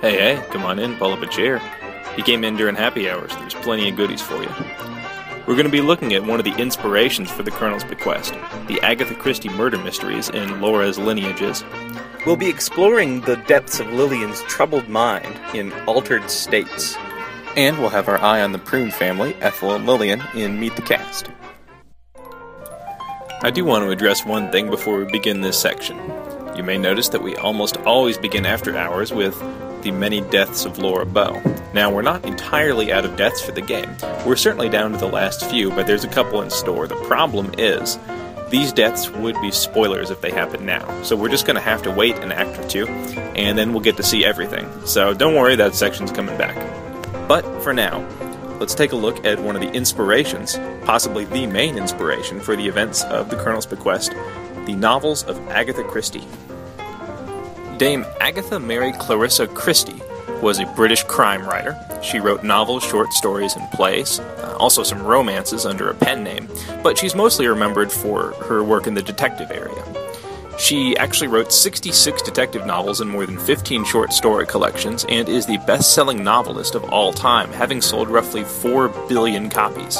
Hey, hey, come on in, pull up a chair. You came in during happy hours, there's plenty of goodies for you. We're going to be looking at one of the inspirations for the Colonel's Bequest the Agatha Christie murder mysteries in Laura's lineages. We'll be exploring the depths of Lillian's troubled mind in Altered States. And we'll have our eye on the Prune family, Ethel and Lillian, in Meet the Cast. I do want to address one thing before we begin this section. You may notice that we almost always begin after hours with the many deaths of Laura Bow. Now, we're not entirely out of deaths for the game. We're certainly down to the last few, but there's a couple in store. The problem is, these deaths would be spoilers if they happen now. So we're just going to have to wait an act or two, and then we'll get to see everything. So don't worry, that section's coming back. But for now, let's take a look at one of the inspirations, possibly the main inspiration for the events of the Colonel's Bequest, the novels of Agatha Christie. Dame Agatha Mary Clarissa Christie was a British crime writer. She wrote novels, short stories, and plays, uh, also some romances under a pen name, but she's mostly remembered for her work in the detective area. She actually wrote 66 detective novels and more than 15 short story collections, and is the best selling novelist of all time, having sold roughly 4 billion copies.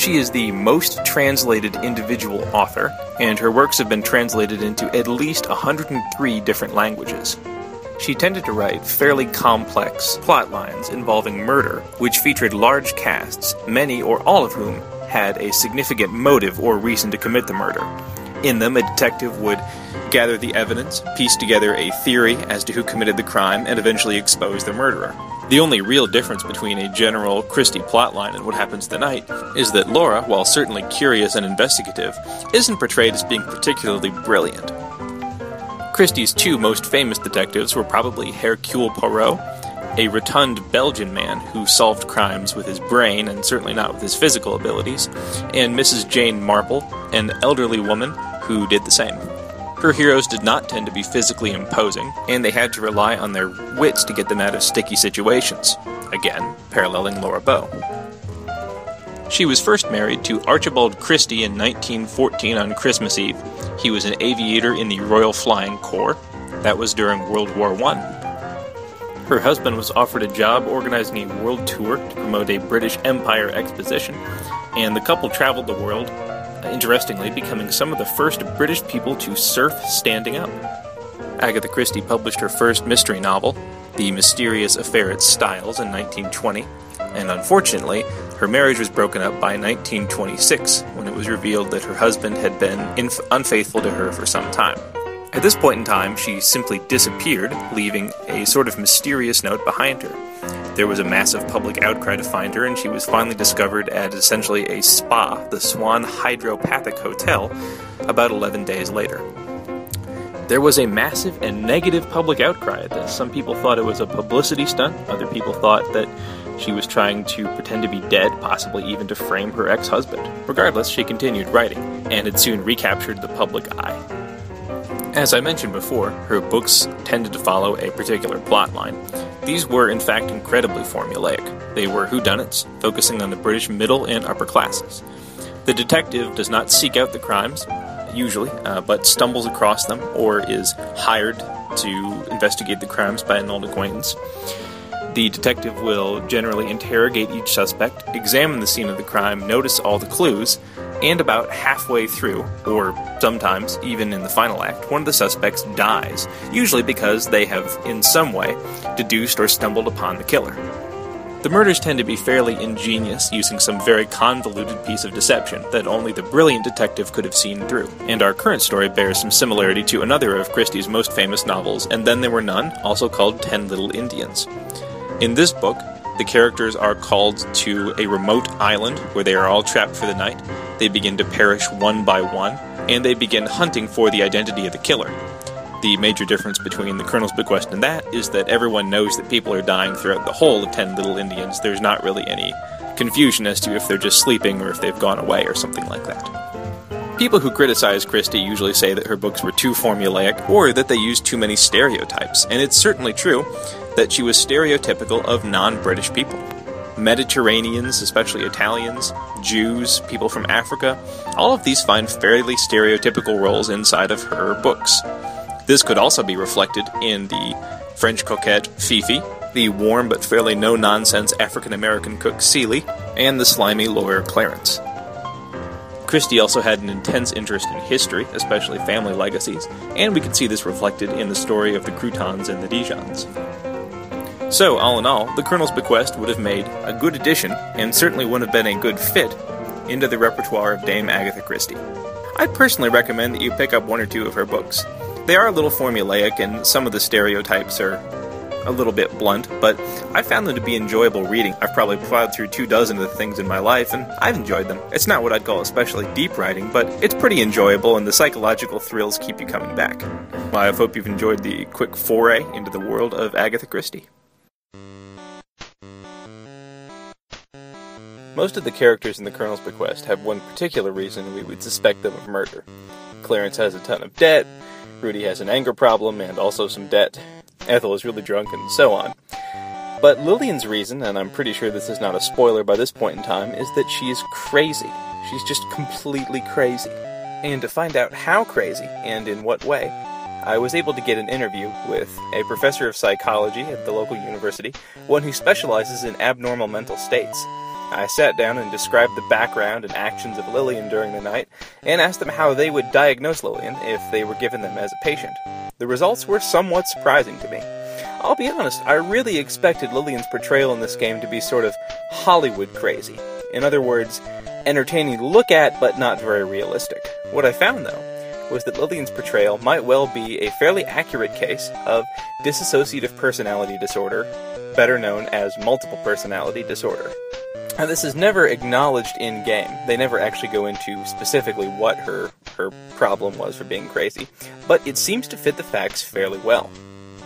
She is the most translated individual author, and her works have been translated into at least 103 different languages. She tended to write fairly complex plot lines involving murder, which featured large casts, many or all of whom had a significant motive or reason to commit the murder. In them, a detective would gather the evidence, piece together a theory as to who committed the crime, and eventually expose the murderer. The only real difference between a general Christie plotline and what happens tonight is that Laura, while certainly curious and investigative, isn't portrayed as being particularly brilliant. Christie's two most famous detectives were probably Hercule Poirot, a rotund Belgian man who solved crimes with his brain and certainly not with his physical abilities, and Mrs. Jane Marple, an elderly woman who did the same. Her heroes did not tend to be physically imposing, and they had to rely on their wits to get them out of sticky situations. Again, paralleling Laura Bow. She was first married to Archibald Christie in 1914 on Christmas Eve. He was an aviator in the Royal Flying Corps. That was during World War I. Her husband was offered a job organizing a world tour to promote a British Empire exposition, and the couple traveled the world, interestingly, becoming some of the first British people to surf standing up. Agatha Christie published her first mystery novel, The Mysterious Affair at Styles, in 1920, and unfortunately, her marriage was broken up by 1926 when it was revealed that her husband had been inf- unfaithful to her for some time. At this point in time, she simply disappeared, leaving a sort of mysterious note behind her. There was a massive public outcry to find her, and she was finally discovered at essentially a spa, the Swan Hydropathic Hotel, about 11 days later. There was a massive and negative public outcry at this. Some people thought it was a publicity stunt, other people thought that she was trying to pretend to be dead, possibly even to frame her ex husband. Regardless, she continued writing, and had soon recaptured the public eye. As I mentioned before, her books tended to follow a particular plotline. These were, in fact, incredibly formulaic. They were whodunits, focusing on the British middle and upper classes. The detective does not seek out the crimes, usually, uh, but stumbles across them or is hired to investigate the crimes by an old acquaintance. The detective will generally interrogate each suspect, examine the scene of the crime, notice all the clues, and about halfway through, or sometimes even in the final act, one of the suspects dies, usually because they have, in some way, deduced or stumbled upon the killer. The murders tend to be fairly ingenious, using some very convoluted piece of deception that only the brilliant detective could have seen through. And our current story bears some similarity to another of Christie's most famous novels, And Then There Were None, also called Ten Little Indians. In this book, the characters are called to a remote island where they are all trapped for the night. They begin to perish one by one, and they begin hunting for the identity of the killer. The major difference between the Colonel's Bequest and that is that everyone knows that people are dying throughout the whole of Ten Little Indians. There's not really any confusion as to if they're just sleeping or if they've gone away or something like that. People who criticize Christie usually say that her books were too formulaic or that they used too many stereotypes, and it's certainly true that she was stereotypical of non British people. Mediterraneans, especially Italians, Jews, people from Africa, all of these find fairly stereotypical roles inside of her books. This could also be reflected in the French coquette Fifi, the warm but fairly no nonsense African American cook Celie, and the slimy lawyer Clarence. Christie also had an intense interest in history, especially family legacies, and we can see this reflected in the story of the Croutons and the Dijons. So, all in all, The Colonel's Bequest would have made a good addition, and certainly would have been a good fit, into the repertoire of Dame Agatha Christie. I'd personally recommend that you pick up one or two of her books. They are a little formulaic, and some of the stereotypes are a little bit blunt, but I found them to be enjoyable reading. I've probably plowed through two dozen of the things in my life, and I've enjoyed them. It's not what I'd call especially deep writing, but it's pretty enjoyable, and the psychological thrills keep you coming back. I hope you've enjoyed the quick foray into the world of Agatha Christie. Most of the characters in the Colonel's Bequest have one particular reason we would suspect them of murder. Clarence has a ton of debt, Rudy has an anger problem and also some debt, Ethel is really drunk, and so on. But Lillian's reason, and I'm pretty sure this is not a spoiler by this point in time, is that she is crazy. She's just completely crazy. And to find out how crazy, and in what way, I was able to get an interview with a professor of psychology at the local university, one who specializes in abnormal mental states. I sat down and described the background and actions of Lillian during the night, and asked them how they would diagnose Lillian if they were given them as a patient. The results were somewhat surprising to me. I'll be honest, I really expected Lillian's portrayal in this game to be sort of Hollywood crazy. In other words, entertaining to look at, but not very realistic. What I found, though, was that Lillian's portrayal might well be a fairly accurate case of dissociative personality disorder, better known as multiple personality disorder. Now, this is never acknowledged in game. They never actually go into specifically what her her problem was for being crazy, but it seems to fit the facts fairly well.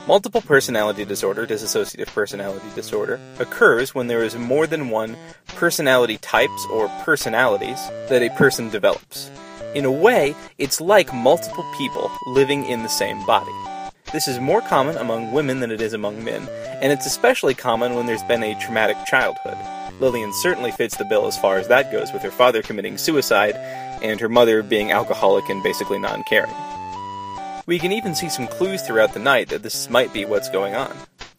Multiple personality disorder, dissociative personality disorder, occurs when there is more than one personality types or personalities that a person develops. In a way, it's like multiple people living in the same body. This is more common among women than it is among men, and it's especially common when there's been a traumatic childhood. Lillian certainly fits the bill as far as that goes, with her father committing suicide and her mother being alcoholic and basically non caring. We can even see some clues throughout the night that this might be what's going on.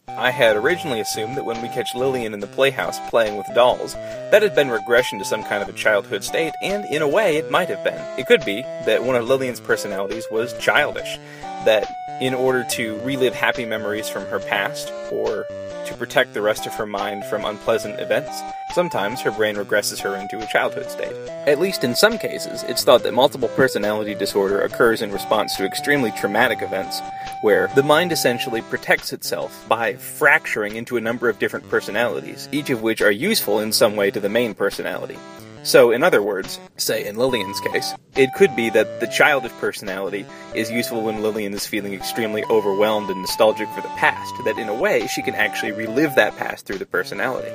I had originally assumed that when we catch Lillian in the playhouse playing with dolls, that had been regression to some kind of a childhood state, and in a way it might have been. It could be that one of Lillian's personalities was childish, that in order to relive happy memories from her past, or to protect the rest of her mind from unpleasant events, sometimes her brain regresses her into a childhood state. At least in some cases, it's thought that multiple personality disorder occurs in response to extremely traumatic events, where the mind essentially protects itself by fracturing into a number of different personalities, each of which are useful in some way to the main personality. So, in other words, say in Lillian's case, it could be that the childish personality is useful when Lillian is feeling extremely overwhelmed and nostalgic for the past, that in a way she can actually relive that past through the personality.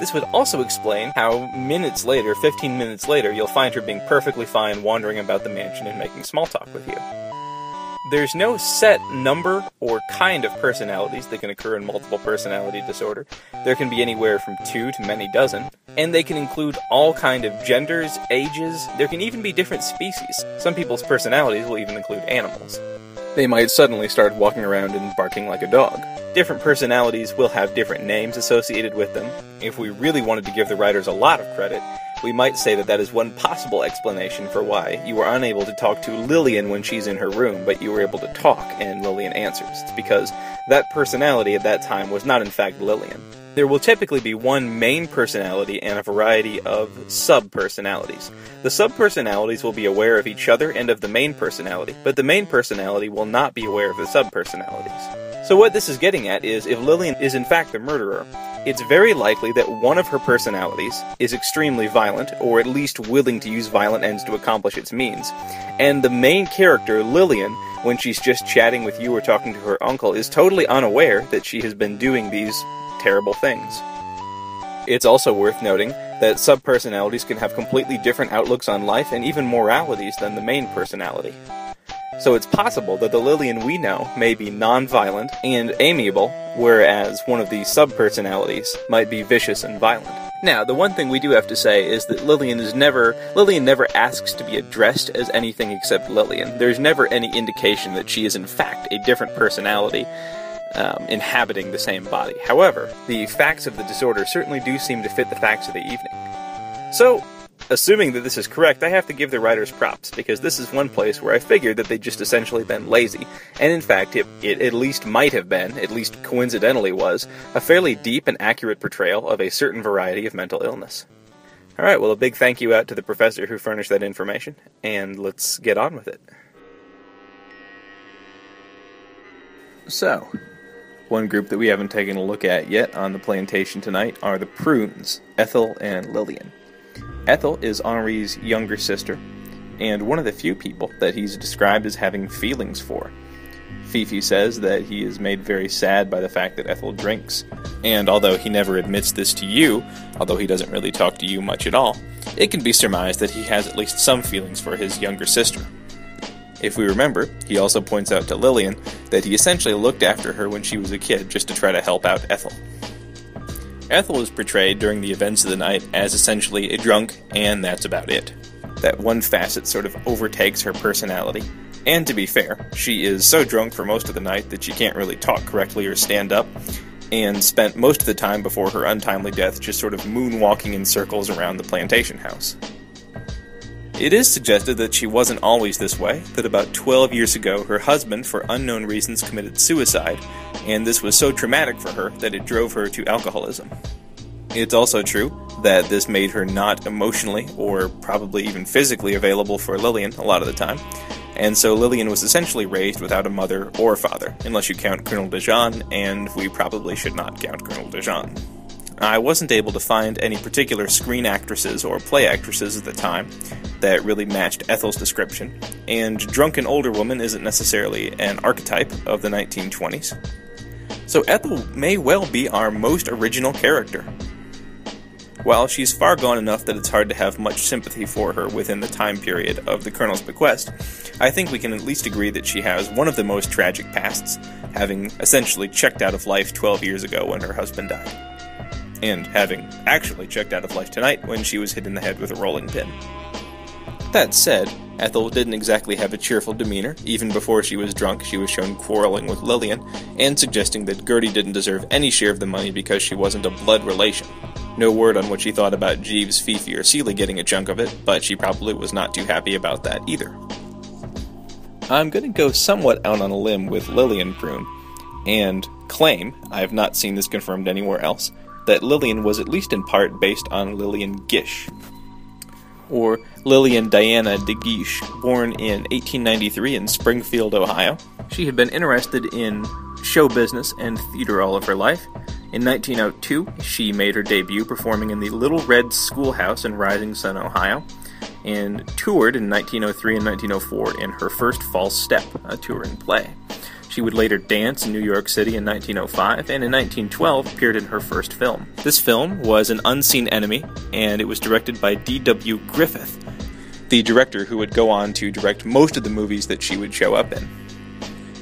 This would also explain how minutes later, 15 minutes later, you'll find her being perfectly fine wandering about the mansion and making small talk with you. There's no set number or kind of personalities that can occur in multiple personality disorder. There can be anywhere from two to many dozen, and they can include all kind of genders, ages. There can even be different species. Some people's personalities will even include animals. They might suddenly start walking around and barking like a dog. Different personalities will have different names associated with them. If we really wanted to give the writers a lot of credit, we might say that that is one possible explanation for why you were unable to talk to Lillian when she's in her room, but you were able to talk and Lillian answers. It's because that personality at that time was not in fact Lillian. There will typically be one main personality and a variety of sub personalities. The sub personalities will be aware of each other and of the main personality, but the main personality will not be aware of the sub personalities. So, what this is getting at is if Lillian is in fact the murderer, it's very likely that one of her personalities is extremely violent, or at least willing to use violent ends to accomplish its means. And the main character, Lillian, when she's just chatting with you or talking to her uncle, is totally unaware that she has been doing these terrible things. It's also worth noting that subpersonalities can have completely different outlooks on life and even moralities than the main personality. So it's possible that the Lillian we know may be non-violent and amiable, whereas one of the sub-personalities might be vicious and violent. Now, the one thing we do have to say is that Lillian is never Lillian never asks to be addressed as anything except Lillian. There's never any indication that she is in fact a different personality um, inhabiting the same body. However, the facts of the disorder certainly do seem to fit the facts of the evening. So, assuming that this is correct, I have to give the writers props, because this is one place where I figured that they'd just essentially been lazy, and in fact, it, it at least might have been, at least coincidentally was, a fairly deep and accurate portrayal of a certain variety of mental illness. Alright, well, a big thank you out to the professor who furnished that information, and let's get on with it. So, one group that we haven't taken a look at yet on the plantation tonight are the prunes, Ethel and Lillian. Ethel is Henri's younger sister, and one of the few people that he's described as having feelings for. Fifi says that he is made very sad by the fact that Ethel drinks, and although he never admits this to you, although he doesn't really talk to you much at all, it can be surmised that he has at least some feelings for his younger sister. If we remember, he also points out to Lillian that he essentially looked after her when she was a kid just to try to help out Ethel. Ethel is portrayed during the events of the night as essentially a drunk, and that's about it. That one facet sort of overtakes her personality. And to be fair, she is so drunk for most of the night that she can't really talk correctly or stand up, and spent most of the time before her untimely death just sort of moonwalking in circles around the plantation house. It is suggested that she wasn't always this way, that about 12 years ago her husband, for unknown reasons, committed suicide, and this was so traumatic for her that it drove her to alcoholism. It's also true that this made her not emotionally or probably even physically available for Lillian a lot of the time, and so Lillian was essentially raised without a mother or father, unless you count Colonel Dijon, and we probably should not count Colonel Dijon. I wasn't able to find any particular screen actresses or play actresses at the time that really matched Ethel's description, and drunken older woman isn't necessarily an archetype of the 1920s. So Ethel may well be our most original character. While she's far gone enough that it's hard to have much sympathy for her within the time period of the Colonel's bequest, I think we can at least agree that she has one of the most tragic pasts, having essentially checked out of life 12 years ago when her husband died and having actually checked out of life tonight when she was hit in the head with a rolling pin. That said, Ethel didn't exactly have a cheerful demeanor. Even before she was drunk, she was shown quarreling with Lillian and suggesting that Gertie didn't deserve any share of the money because she wasn't a blood relation. No word on what she thought about Jeeves, Fifi, or Celie getting a chunk of it, but she probably was not too happy about that either. I'm going to go somewhat out on a limb with Lillian Prune and claim, I have not seen this confirmed anywhere else, that Lillian was at least in part based on Lillian Gish, or Lillian Diana de Guiche, born in 1893 in Springfield, Ohio. She had been interested in show business and theater all of her life. In 1902, she made her debut performing in the Little Red Schoolhouse in Rising Sun, Ohio, and toured in 1903 and 1904 in her first False Step, a touring play. She would later dance in New York City in 1905, and in 1912 appeared in her first film. This film was An Unseen Enemy, and it was directed by D.W. Griffith, the director who would go on to direct most of the movies that she would show up in.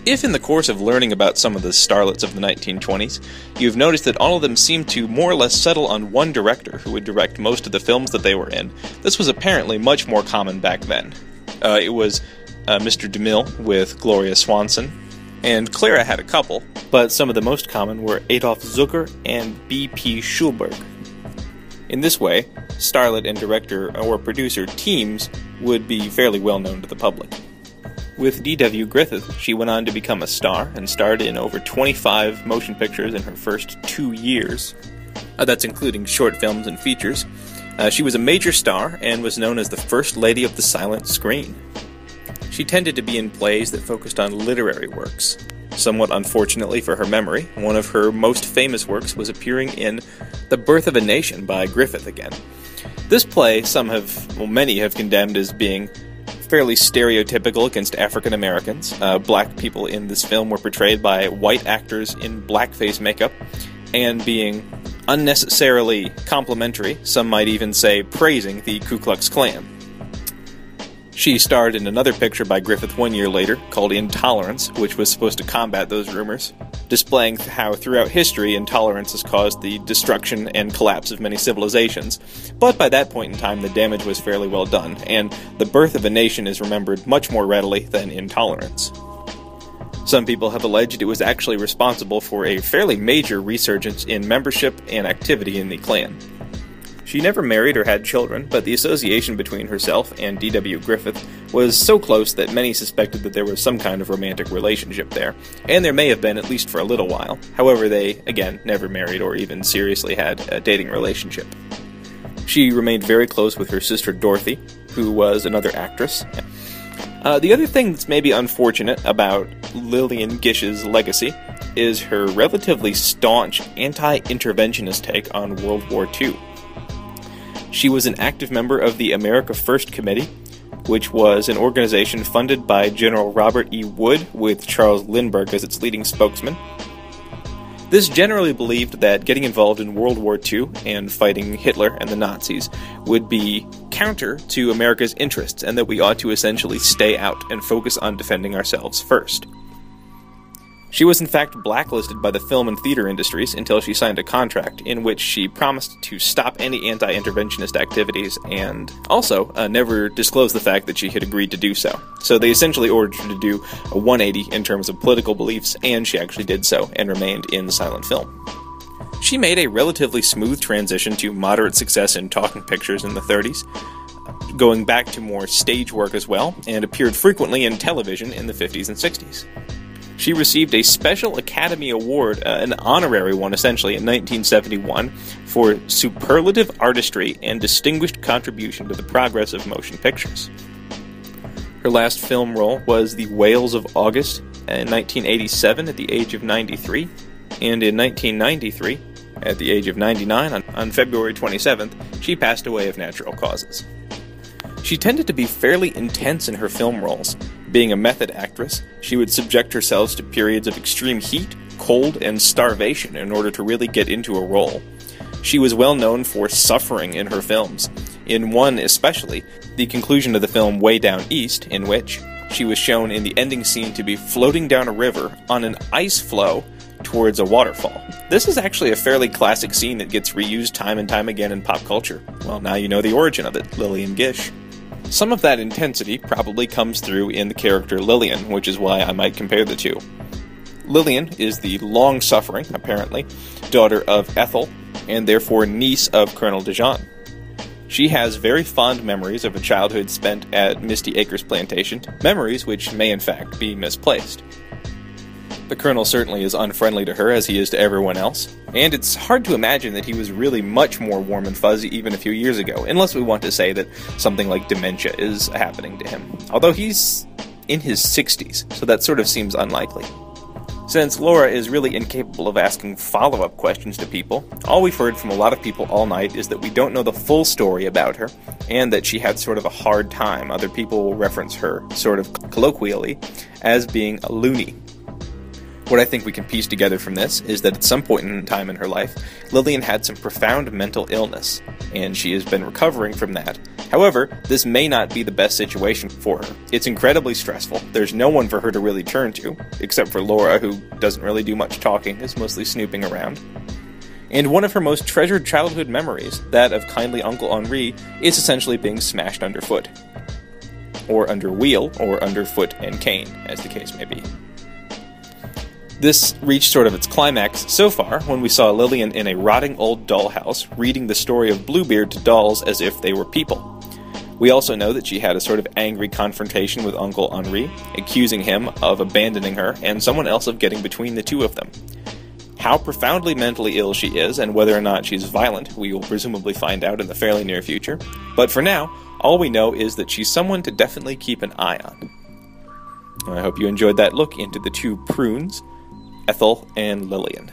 If in the course of learning about some of the starlets of the 1920s, you've noticed that all of them seemed to more or less settle on one director who would direct most of the films that they were in, this was apparently much more common back then. Uh, it was uh, Mr. DeMille with Gloria Swanson, and Clara had a couple, but some of the most common were Adolf Zukor and B.P. Schulberg. In this way, starlet and director or producer teams would be fairly well known to the public. With D.W. Griffith, she went on to become a star and starred in over 25 motion pictures in her first two years. Uh, that's including short films and features. Uh, she was a major star and was known as the First Lady of the Silent Screen. She tended to be in plays that focused on literary works. Somewhat unfortunately for her memory, one of her most famous works was appearing in The Birth of a Nation by Griffith again. This play, some have, well, many have condemned as being fairly stereotypical against African Americans. Uh, black people in this film were portrayed by white actors in blackface makeup, and being unnecessarily complimentary, some might even say praising the Ku Klux Klan. She starred in another picture by Griffith one year later called Intolerance, which was supposed to combat those rumors, displaying how throughout history intolerance has caused the destruction and collapse of many civilizations. But by that point in time, the damage was fairly well done, and the birth of a nation is remembered much more readily than intolerance. Some people have alleged it was actually responsible for a fairly major resurgence in membership and activity in the Klan. She never married or had children, but the association between herself and D.W. Griffith was so close that many suspected that there was some kind of romantic relationship there, and there may have been at least for a little while. However, they, again, never married or even seriously had a dating relationship. She remained very close with her sister Dorothy, who was another actress. Uh, the other thing that's maybe unfortunate about Lillian Gish's legacy is her relatively staunch anti interventionist take on World War II. She was an active member of the America First Committee, which was an organization funded by General Robert E. Wood with Charles Lindbergh as its leading spokesman. This generally believed that getting involved in World War II and fighting Hitler and the Nazis would be counter to America's interests and that we ought to essentially stay out and focus on defending ourselves first. She was in fact blacklisted by the film and theater industries until she signed a contract in which she promised to stop any anti interventionist activities and also uh, never disclose the fact that she had agreed to do so. So they essentially ordered her to do a 180 in terms of political beliefs, and she actually did so and remained in silent film. She made a relatively smooth transition to moderate success in talking pictures in the 30s, going back to more stage work as well, and appeared frequently in television in the 50s and 60s. She received a Special Academy Award, uh, an honorary one essentially, in 1971 for superlative artistry and distinguished contribution to the progress of motion pictures. Her last film role was The Whales of August in 1987 at the age of 93, and in 1993, at the age of 99, on, on February 27th, she passed away of natural causes. She tended to be fairly intense in her film roles, being a method actress, she would subject herself to periods of extreme heat, cold, and starvation in order to really get into a role. She was well known for suffering in her films, in one especially, the conclusion of the film Way Down East, in which she was shown in the ending scene to be floating down a river on an ice floe towards a waterfall. This is actually a fairly classic scene that gets reused time and time again in pop culture. Well, now you know the origin of it Lillian Gish. Some of that intensity probably comes through in the character Lillian, which is why I might compare the two. Lillian is the long suffering, apparently, daughter of Ethel, and therefore niece of Colonel Dijon. She has very fond memories of a childhood spent at Misty Acres Plantation, memories which may in fact be misplaced. The Colonel certainly is unfriendly to her as he is to everyone else, and it's hard to imagine that he was really much more warm and fuzzy even a few years ago, unless we want to say that something like dementia is happening to him. Although he's in his 60s, so that sort of seems unlikely. Since Laura is really incapable of asking follow up questions to people, all we've heard from a lot of people all night is that we don't know the full story about her, and that she had sort of a hard time. Other people will reference her, sort of colloquially, as being a loony. What I think we can piece together from this is that at some point in time in her life, Lillian had some profound mental illness, and she has been recovering from that. However, this may not be the best situation for her. It's incredibly stressful. There's no one for her to really turn to, except for Laura, who doesn't really do much talking, is mostly snooping around. And one of her most treasured childhood memories, that of kindly Uncle Henri, is essentially being smashed underfoot. Or under wheel, or underfoot and cane, as the case may be. This reached sort of its climax so far when we saw Lillian in a rotting old dollhouse reading the story of Bluebeard to dolls as if they were people. We also know that she had a sort of angry confrontation with Uncle Henri, accusing him of abandoning her and someone else of getting between the two of them. How profoundly mentally ill she is and whether or not she's violent, we will presumably find out in the fairly near future. But for now, all we know is that she's someone to definitely keep an eye on. I hope you enjoyed that look into the two prunes Ethel and Lillian.